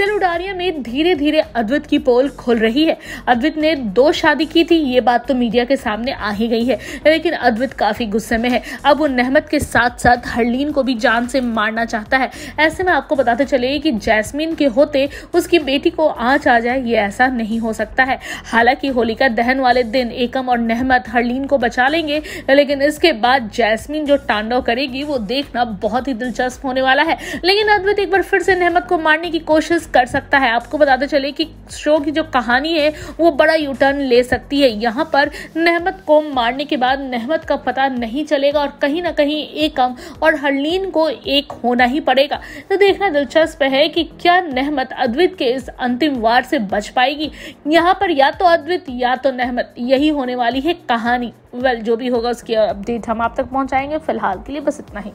सेलुडारिया में धीरे धीरे अद्वित की पोल खुल रही है। अद्वित ने दो शादी की थी, ये बात तो मीडिया के सामने आ ही गई है, लेकिन अद्वित काफ़ी गुस्से में है। अब वो नहमत के साथ साथ हरलीन को भी जान से मारना चाहता है। ऐसे में आपको बताते चले कि जैस्मीन के होते उसकी बेटी को आँच आ जाए, ये ऐसा नहीं हो सकता है। हालाँकि होलिका दहन वाले दिन एकम और नहमत हरलीन को बचा लेंगे, लेकिन इसके बाद जैस्मीन जो तांडव करेगी, वो देखना बहुत ही दिलचस्प होने वाला है। लेकिन अद्वित एक बार फिर से नहमत को मारने की कोशिश कर सकता है। आपको बताते चले कि शो की जो कहानी है, वो बड़ा यूटर्न ले सकती है। यहाँ पर नहमत को मारने के बाद नहमत का पता नहीं चलेगा और कहीं ना कहीं एकम और हरलीन को एक होना ही पड़ेगा। तो देखना दिलचस्प है कि क्या नहमत अद्वित के इस अंतिम वार से बच पाएगी। यहाँ पर या तो अद्वित या तो नहमत। यही होने वाली है कहानी। वेल जो भी होगा उसकी अपडेट हम आप तक पहुँचाएँगे। फ़िलहाल के लिए बस इतना ही।